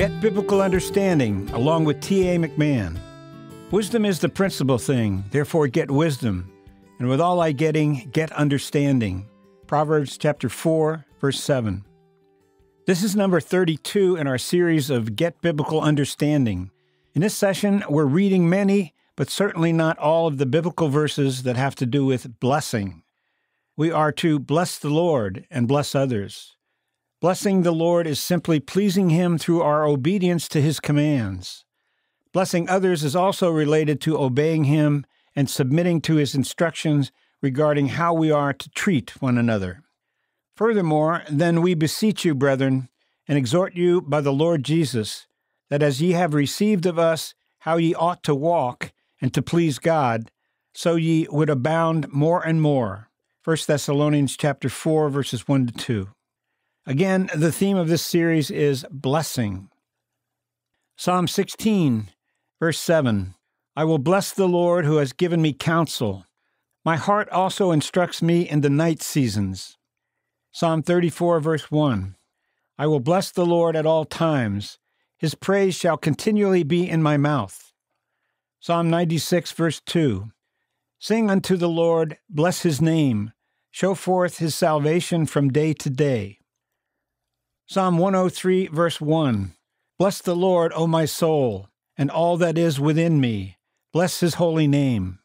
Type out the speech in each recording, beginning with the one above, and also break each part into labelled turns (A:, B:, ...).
A: Get Biblical Understanding along with T.A. McMahon. Wisdom is the principal thing, therefore get wisdom. And with all thy getting, get understanding. Proverbs chapter 4, verse 7. This is number 32 in our series of Get Biblical Understanding. In this session, we're reading many, but certainly not all of the biblical verses that have to do with blessing. We are to bless the Lord and bless others. Blessing the Lord is simply pleasing Him through our obedience to His commands. Blessing others is also related to obeying Him and submitting to His instructions regarding how we are to treat one another. Furthermore, then we beseech you, brethren, and exhort you by the Lord Jesus, that as ye have received of us how ye ought to walk and to please God, so ye would abound more and more. 1 Thessalonians chapter 4 verses 1 to 2. Again, the theme of this series is blessing. Psalm 16, verse 7 I will bless the Lord who has given me counsel. My heart also instructs me in the night seasons. Psalm 34, verse 1 I will bless the Lord at all times. His praise shall continually be in my mouth. Psalm 96, verse 2 Sing unto the Lord, bless his name, show forth his salvation from day to day. Psalm 103, verse 1 Bless the Lord, O my soul, and all that is within me. Bless his holy name.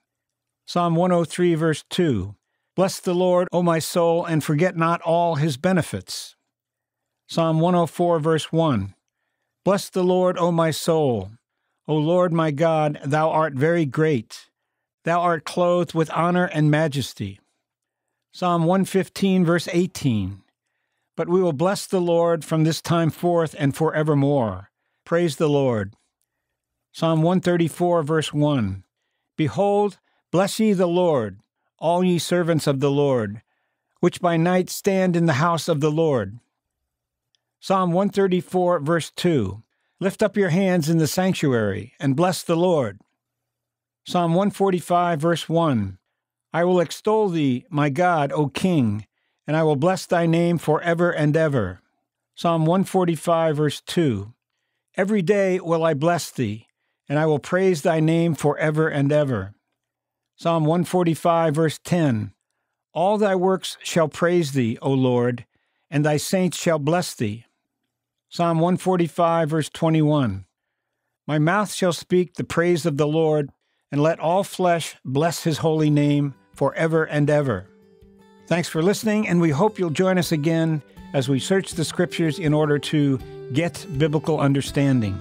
A: Psalm 103, verse 2 Bless the Lord, O my soul, and forget not all his benefits. Psalm 104, verse 1 Bless the Lord, O my soul. O Lord my God, thou art very great. Thou art clothed with honor and majesty. Psalm 115, verse 18 but we will bless the Lord from this time forth and forevermore. Praise the Lord. Psalm 134, verse 1 Behold, bless ye the Lord, all ye servants of the Lord, which by night stand in the house of the Lord. Psalm 134, verse 2 Lift up your hands in the sanctuary and bless the Lord. Psalm 145, verse 1 I will extol thee, my God, O King and I will bless thy name forever and ever. Psalm 145, verse 2 Every day will I bless thee, and I will praise thy name forever and ever. Psalm 145, verse 10 All thy works shall praise thee, O Lord, and thy saints shall bless thee. Psalm 145, verse 21 My mouth shall speak the praise of the Lord, and let all flesh bless his holy name forever and ever. Thanks for listening, and we hope you'll join us again as we search the scriptures in order to get biblical understanding.